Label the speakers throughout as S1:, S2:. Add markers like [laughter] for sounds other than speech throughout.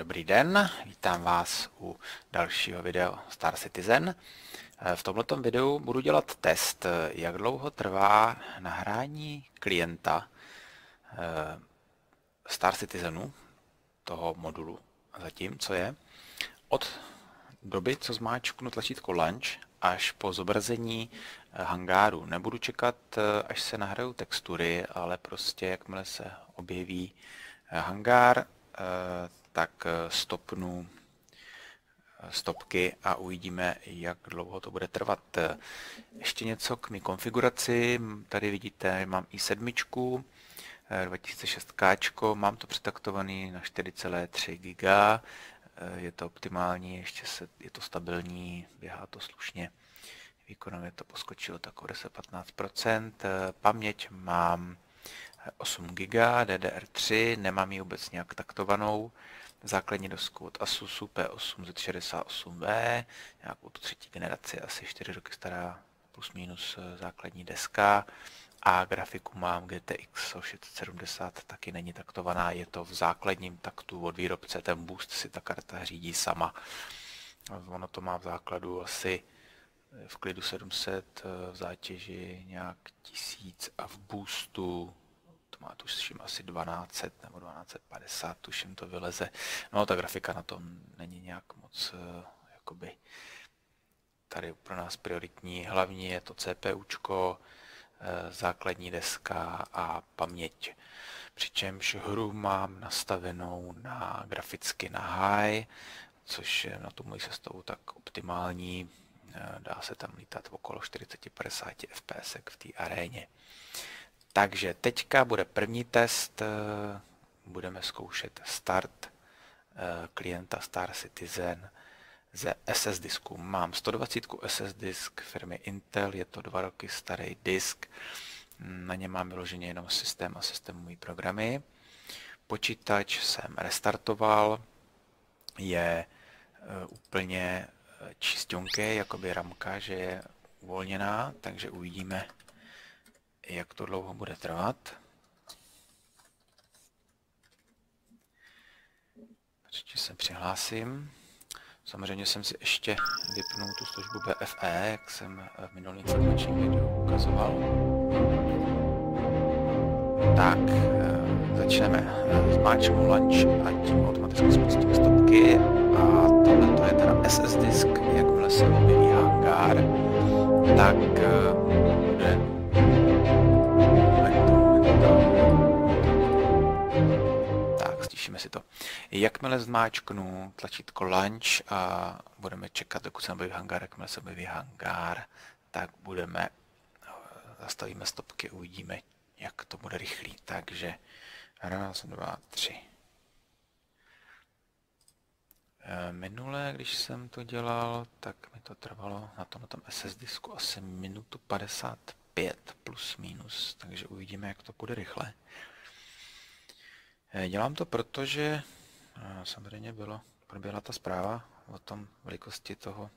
S1: Dobrý den, vítám vás u dalšího videa Star Citizen. Eh, v tomto videu budu dělat test, jak dlouho trvá nahrání klienta eh, Star Citizenu, toho modulu zatím, co je, od doby, co zmáčknu tlačítko Launch, až po zobrazení eh, hangáru. Nebudu čekat, až se nahrajou textury, ale prostě jakmile se objeví hangár, tak eh, stopnu eh, stopky a uvidíme, jak dlouho to bude trvat. Ještě něco k mý konfiguraci. Tady vidíte, mám i sedmičku, 2006K, mám to přetaktovaný na 4,3 GB, je to optimální, ještě se, je to stabilní, běhá to slušně. Výkonově to poskočilo tak o 10-15%. Paměť mám 8 GB, DDR3, nemám ji vůbec nějak taktovanou základní dosku od Asusu P8Z68V, nějakou tu třetí generaci, asi 4 roky stará plus minus eh, základní deska a grafiku mám GTX 670, taky není taktovaná, je to v základním taktu od výrobce, ten boost si ta karta řídí sama. Ono to má v základu asi eh, v klidu 700, eh, v zátěži nějak 1000 a v boostu má tuším asi 1200 nebo 1250, tuším to vyleze. No ta grafika na tom není nějak moc uh, jakoby tady pro nás prioritní. Hlavní je to CPUčko, uh, základní deska a paměť. Přičemž hru mám nastavenou na graficky na high, což je na tu moji sestavu tak optimální. Uh, dá se tam lítat okolo 40-50 fps v té aréně. Takže teďka bude první test, eh, budeme zkoušet start eh, klienta Star Citizen ze SS disku. Mám 120 SS disk firmy Intel, je to dva roky starý disk, na něm mám vyloženě jenom systém a systémové programy. Počítač jsem restartoval, je eh, úplně čistionké, jakoby ramka, že je uvolněná, takže uvidíme, jak to dlouho bude trvat. Ještě se přihlásím. Samozřejmě jsem si ještě vypnul tu službu BFE, jak jsem v minulém informačním videu ukazoval. Tak, eh, začneme. Zmáčknu lunch a tím automaticky spustím stopky. A tohle to je teda SS disk, jakmile se objeví hangár, tak eh, bude si to. Jakmile zmáčknu tlačítko Launch a budeme čekat, dokud se objeví hangár, jakmile se objeví hangár, tak budeme, zastavíme stopky, uvidíme, jak to bude rychlý. Takže raz, dva, tři. E, minule, když jsem to dělal, tak mi to trvalo na tom, na tom SS disku asi minutu 55 plus minus, takže uvidíme, jak to bude rychle. Eh, dělám to proto, že eh, samozřejmě bylo, proběhla ta zpráva o tom velikosti toho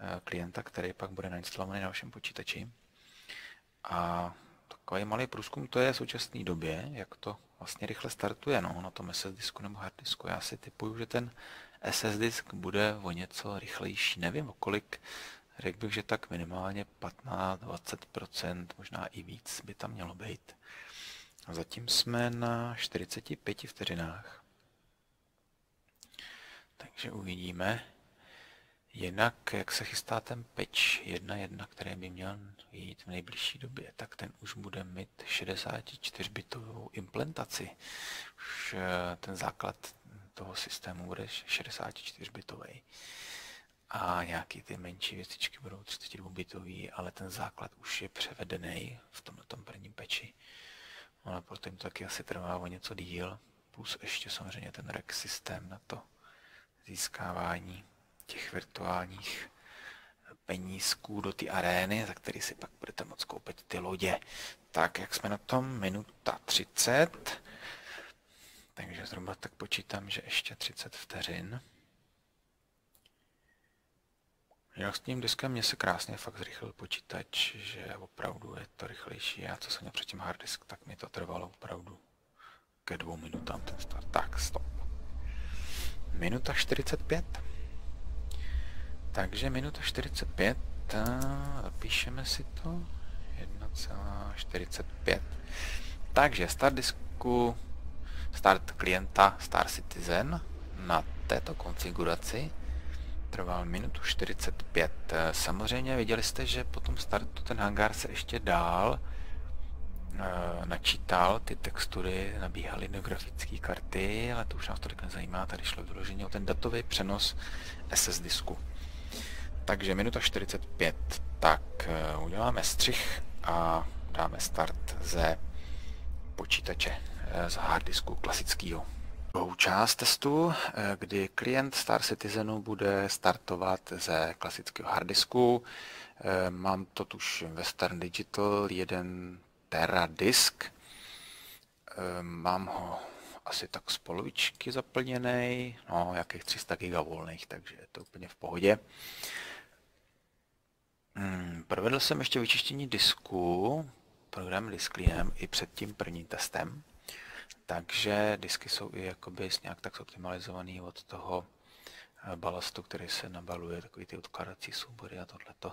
S1: eh, klienta, který pak bude nainstalovaný na vašem počítači. A takový malý průzkum to je v současné době, jak to vlastně rychle startuje no, na tom SS disku nebo hard disku. Já si typuju, že ten SS disk bude o něco rychlejší. Nevím o kolik, řekl bych, že tak minimálně 15-20%, možná i víc by tam mělo být. A zatím jsme na 45 vteřinách. Takže uvidíme. Jinak, jak se chystá ten patch 1.1, který by měl jít v nejbližší době, tak ten už bude mít 64-bitovou implementaci. Už eh, ten základ toho systému bude 64-bitový. A nějaký ty menší věcičky budou 32-bitový, ale ten základ už je převedený v tomto prvním peči ale proto jim to taky asi trvá o něco díl, plus ještě samozřejmě ten REX systém na to získávání těch virtuálních penízků do ty arény, za který si pak budete moct koupit ty lodě. Tak, jak jsme na tom? Minuta 30. Takže zhruba tak počítám, že ještě 30 vteřin. Já s tím diskem mě se krásně fakt zrychlil počítač, že opravdu je to rychlejší. Já co jsem měl předtím hard disk, tak mi to trvalo opravdu ke dvou minutám ten start. Tak, stop. minuta 45. Takže minuta 45, píšeme si to, 1,45. Takže start disku, start klienta Star Citizen na této konfiguraci trval minutu 45. Samozřejmě viděli jste, že po tom startu ten hangár se ještě dál e, načítal, ty textury nabíhaly do grafické karty, ale to už nás tolik nezajímá, tady šlo vyloženě o ten datový přenos SS disku. Takže minuta 45, tak e, uděláme střih a dáme start ze počítače, z harddisku klasického. Druhou část testu, eh, kdy klient Star Citizenu bude startovat ze klasického harddisku. Eh, mám to tuž Western Digital, jeden tera disk. Eh, mám ho asi tak z polovičky zaplněný, no jakých 300 GB volných, takže je to úplně v pohodě. Hmm, provedl jsem ještě vyčištění disku programem Disklinem i před tím prvním testem. Takže disky jsou i jakoby nějak tak optimalizovaný od toho eh, balastu, který se nabaluje, takový ty odkladací soubory a tohleto.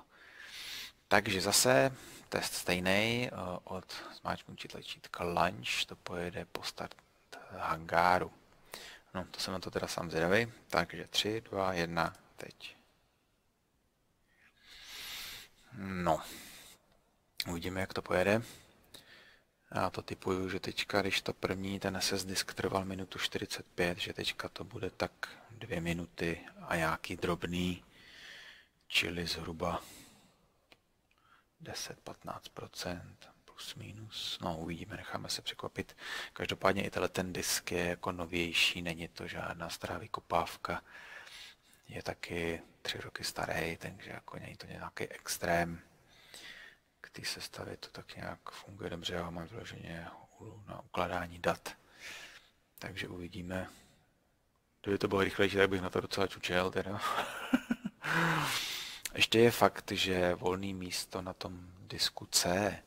S1: Takže zase test stejný eh, od zmáčknutí tlačítka Launch, to pojede po start hangáru. No, to jsem na to teda sám zvědavý. Takže 3, 2, 1, teď. No, uvidíme, jak to pojede. Já to typuju, že teďka, když to první, ten SS disk trval minutu 45, že teďka to bude tak dvě minuty a nějaký drobný, čili zhruba 10-15% plus minus. No uvidíme, necháme se překvapit. Každopádně i tenhle ten disk je jako novější, není to žádná stará vykopávka. Je taky tři roky starý, takže jako není to nějaký extrém té sestavě to tak nějak funguje dobře, já mám vyloženě na ukladání dat. Takže uvidíme. Kdyby to bylo rychlejší, tak bych na to docela čučel teda. [laughs] Ještě je fakt, že volný místo na tom disku C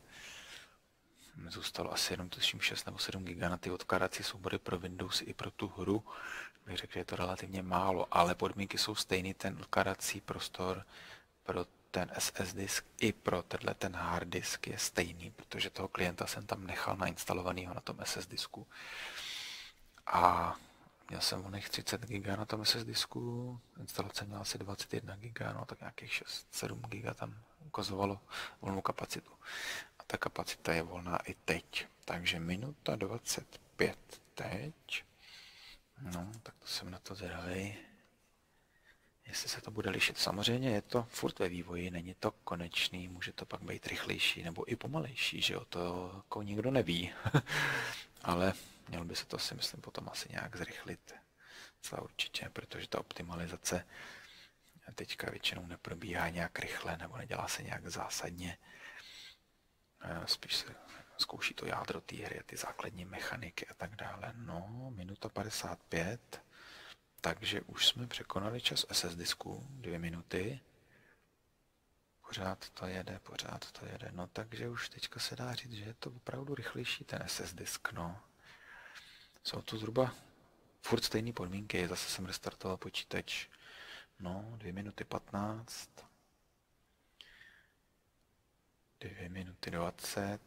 S1: zůstalo asi jenom tuším 6 nebo 7 GB na ty odkladací soubory pro Windows i pro tu hru. Bych řekl, že je to relativně málo, ale podmínky jsou stejný, ten odkladací prostor pro ten SS disk i pro tenhle ten hard disk je stejný, protože toho klienta jsem tam nechal nainstalovaného na tom SS disku. A měl jsem oných 30 GB na tom SS disku, instalace měla asi 21 GB, no tak nějakých 6-7 GB tam ukazovalo volnou kapacitu. A ta kapacita je volná i teď. Takže minuta 25 teď. No, tak to jsem na to zvědavý jestli se to bude lišit. Samozřejmě je to furt ve vývoji, není to konečný, může to pak být rychlejší nebo i pomalejší, že jo, to jako nikdo neví. [laughs] Ale mělo by se to si myslím potom asi nějak zrychlit. Celá určitě, protože ta optimalizace teďka většinou neprobíhá nějak rychle nebo nedělá se nějak zásadně. Eh, spíš se zkouší to jádro té hry, ty základní mechaniky a tak dále. No, minuta 55. Takže už jsme překonali čas SS disku, dvě minuty. Pořád to jede, pořád to jede. No takže už teďka se dá říct, že je to opravdu rychlejší ten SS disk, no. Jsou to zhruba furt stejné podmínky, zase jsem restartoval počítač. No, dvě minuty 15. Dvě minuty 20.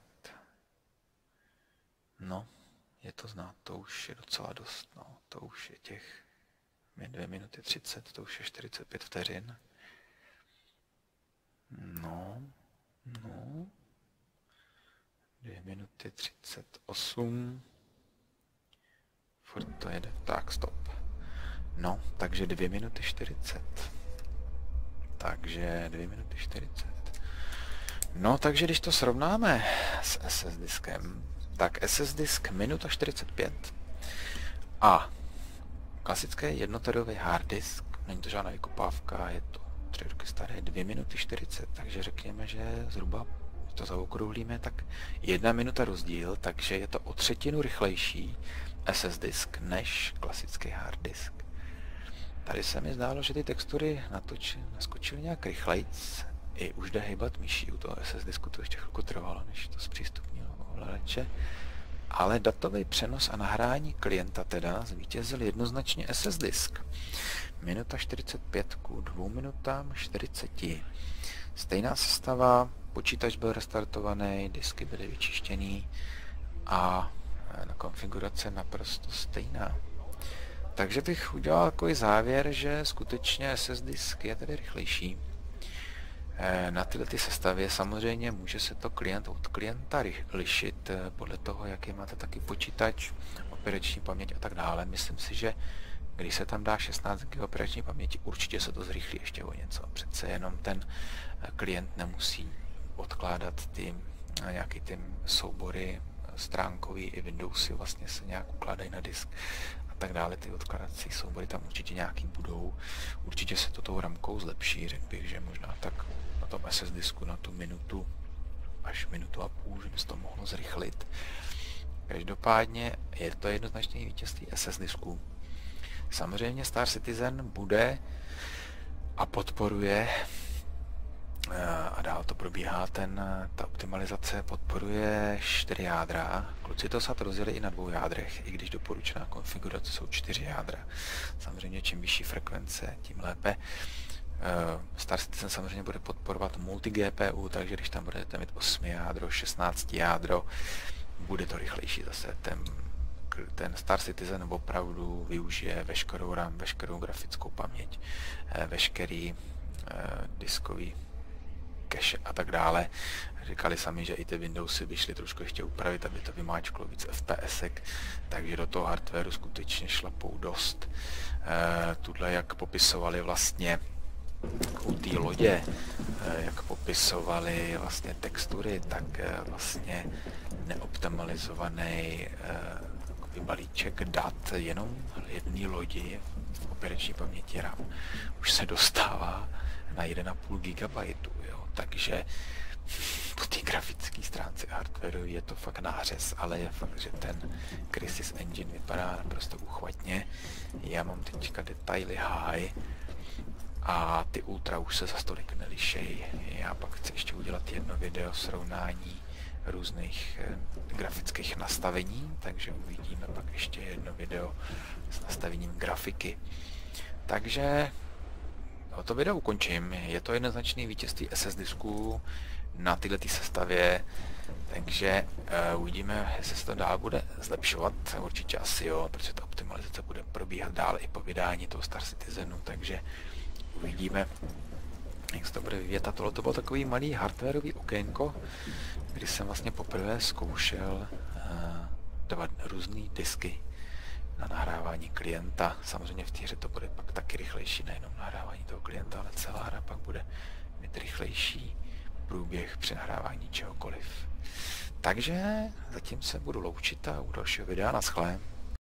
S1: No, je to znát, to už je docela dost, no, to už je těch 2 minuty 30, to už je 45 vteřin. No, no. 2 minuty 38. Furt to jede. Tak, stop. No, takže 2 minuty 40. Takže 2 minuty 40. No, takže když to srovnáme s SS diskem, tak SS disk minuta 45 a Klasický jednoterový hard disk, není to žádná vykopávka, je to 3 roky staré, 2 minuty 40, takže řekněme, že zhruba to zaokrouhlíme, tak jedna minuta rozdíl, takže je to o třetinu rychlejší SS disk než klasický hard disk. Tady se mi zdálo, že ty textury natoč, naskočily nějak rychlejc, i už jde hejbat myší u toho SS disku, to ještě chvilku trvalo, než to zpřístupnilo ovladače. Ale datový přenos a nahrání klienta teda zvítězil jednoznačně SS disk. Minuta 45 ku 2 minutám 40. Stejná sestava, počítač byl restartovaný, disky byly vyčištěný a e, konfigurace naprosto stejná. Takže bych udělal takový závěr, že skutečně SS disk je tedy rychlejší. E, na tyhle ty sestavě samozřejmě může se to klient od klienta lišit e, podle toho, jaký máte taky počítač, operační paměť a tak dále. Myslím si, že když se tam dá 16 GB operační paměti, určitě se to zrychlí ještě o něco. Přece jenom ten klient nemusí odkládat ty nějaký ty soubory stránkový i Windowsy vlastně se nějak ukládají na disk tak dále. Ty odkladací soubory tam určitě nějaký budou. Určitě se to tou ramkou zlepší, řekl bych, že možná tak na tom SS disku na tu minutu až minutu a půl, že by se to mohlo zrychlit. Každopádně je to jednoznačně vítězství SS disku. Samozřejmě Star Citizen bude a podporuje a dál to probíhá, ten, ta optimalizace podporuje 4 jádra. Kluci to snad rozjeli i na dvou jádrech, i když doporučená konfigurace jsou 4 jádra. Samozřejmě čím vyšší frekvence, tím lépe. Eh, Star Citizen samozřejmě bude podporovat multi-GPU, takže když tam budete mít 8 jádro, 16 jádro, bude to rychlejší zase. Ten, ten Star Citizen opravdu využije veškerou RAM, veškerou grafickou paměť, eh, veškerý diskový cache a tak dále. Říkali sami, že i ty Windowsy by šly trošku ještě upravit, aby to vymáčklo víc FPS, takže do toho hardwareu skutečně šlapou dost. E, tuhle, jak popisovali vlastně u té lodě, e, jak popisovali vlastně textury, tak e, vlastně neoptimalizovaný balíček dat jenom jedné lodi v operační paměti RAM už se dostává na 1,5 GB takže po té grafické stránce hardwareu je to fakt nářez, ale je fakt, že ten Crysis Engine vypadá naprosto uchvatně. Já mám teďka detaily high a ty ultra už se za stolik nelišej. Já pak chci ještě udělat jedno video srovnání různých eh, grafických nastavení, takže uvidíme pak ještě jedno video s nastavením grafiky. Takže to video ukončím. Je to jednoznačný vítězství SS disků na tyhle tý sestavě, takže uh, uvidíme, jestli se to dál bude zlepšovat. Určitě asi jo, protože ta optimalizace bude probíhat dál i po vydání toho Star Citizenu, takže uvidíme, jak se to bude vyvíjet. A tohle to bylo takový malý hardwareový okénko, kdy jsem vlastně poprvé zkoušel uh, dva různé disky na nahrávání klienta. Samozřejmě v té hře to bude pak taky rychlejší, nejenom nahrávání toho klienta, ale celá hra pak bude mít rychlejší průběh při nahrávání čehokoliv. Takže zatím se budu loučit a u dalšího videa naschle.